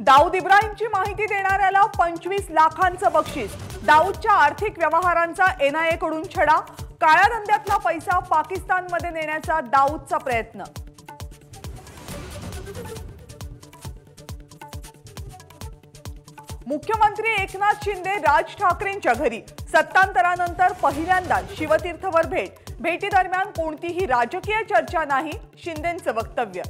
दाऊद इब्राहिमची माहिती देणाऱ्याला पंचवीस लाखांचं बक्षीस. दाऊदच्या आर्थिक व्यवहारांचा एनआयए कडून छडा. काळ्या धंद्यातला पैसा पाकिस्तानमध्ये नेण्याचा दाऊदचा प्रयत्न. मुख्यमंत्री एकनाथ शिंदे राज ठाकरेंच्या घरी. सत्तांतरानंतर पहिल्यांदा शिवतीर्थवर भेट. भेटीदरम्यान कोणतीही राजकीय चर्चा नाही शिंदेंचं वक्तव्य.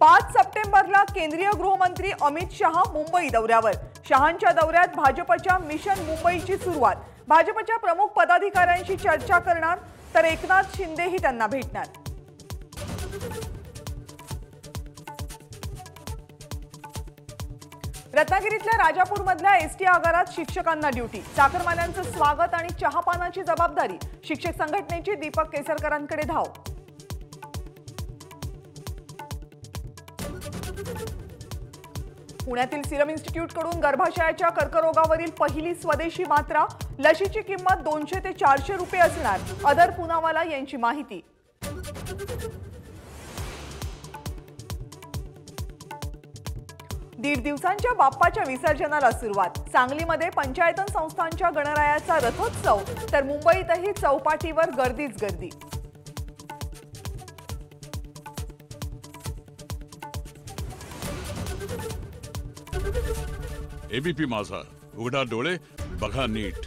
पाच सप्टेंबरला केंद्रीय गृहमंत्री अमित शहा मुंबई दौऱ्यावर. शहांच्या दौऱ्यात भाजपच्या मिशन मुंबईची सुरुवात. भाजपच्या प्रमुख पदाधिकाऱ्यांशी चर्चा करणार तर एकनाथ शिंदेही त्यांना भेटणार. रत्नागिरीतल्या राजापूरमधल्या एसटी आगारात शिक्षकांना ड्युटी. चाकरमान्यांचं स्वागत आणि चहापानाची जबाबदारी. शिक्षक संघटनेची दीपक केसरकरांकडे धाव. पुण्यातील सिरम इन्स्टिट्यूटकडून गर्भाशयाच्या कर्करोगावरील पहिली स्वदेशी मात्रा. लशीची किंमत दोनशे ते चारशे रुपये असणार. अदर पुनावाला यांची माहिती. दीड दिवसांच्या बाप्पाच्या विसर्जनाला सुरुवात. सांगलीमध्ये पंचायतन संस्थांच्या गणरायाचा रथोत्सव तर मुंबईतही चौपाटीवर गर्दीच गर्दी. एबीपी माझा. उघडा डोळे बघा नीट.